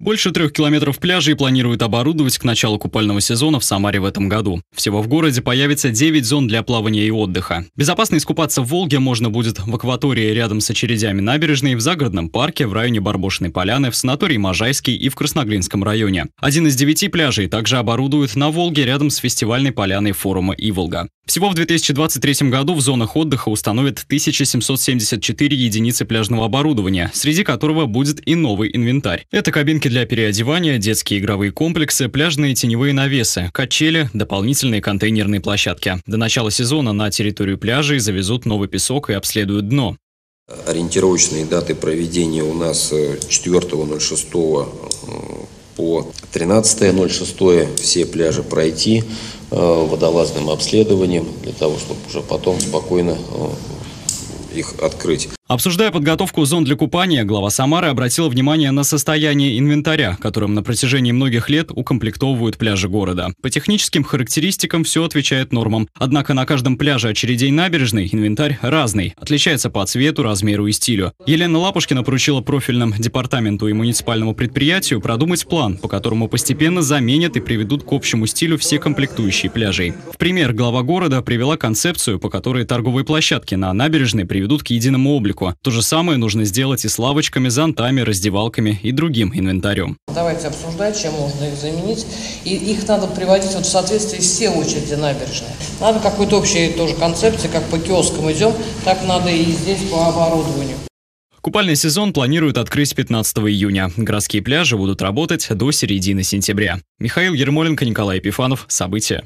Больше трех километров пляжей планируют оборудовать к началу купального сезона в Самаре в этом году. Всего в городе появится 9 зон для плавания и отдыха. Безопасно искупаться в Волге можно будет в акватории рядом с очередями набережной, в загородном парке, в районе Барбошной поляны, в санатории Можайский и в Красноглинском районе. Один из девяти пляжей также оборудуют на Волге рядом с фестивальной поляной форума «Иволга». Всего в 2023 году в зонах отдыха установят 1774 единицы пляжного оборудования, среди которого будет и новый инвентарь. Это кабинки для переодевания, детские игровые комплексы, пляжные теневые навесы, качели, дополнительные контейнерные площадки. До начала сезона на территорию пляжей завезут новый песок и обследуют дно. Ориентировочные даты проведения у нас 4.06 э, по 13.06 все пляжи пройти э, водолазным обследованием для того, чтобы уже потом спокойно э, их открыть. Обсуждая подготовку зон для купания, глава Самары обратила внимание на состояние инвентаря, которым на протяжении многих лет укомплектовывают пляжи города. По техническим характеристикам все отвечает нормам. Однако на каждом пляже очередей набережной инвентарь разный, отличается по цвету, размеру и стилю. Елена Лапушкина поручила профильным департаменту и муниципальному предприятию продумать план, по которому постепенно заменят и приведут к общему стилю все комплектующие пляжей. В пример глава города привела концепцию, по которой торговые площадки на набережной приведут к единому облику. То же самое нужно сделать и с лавочками, зонтами, раздевалками и другим инвентарем. Давайте обсуждать, чем можно их заменить. И их надо приводить вот в соответствии все очереди набережной. Надо какой-то общей тоже концепции, как по киоскам идем, так надо и здесь по оборудованию. Купальный сезон планируют открыть 15 июня. Городские пляжи будут работать до середины сентября. Михаил Ермоленко, Николай Епифанов. События.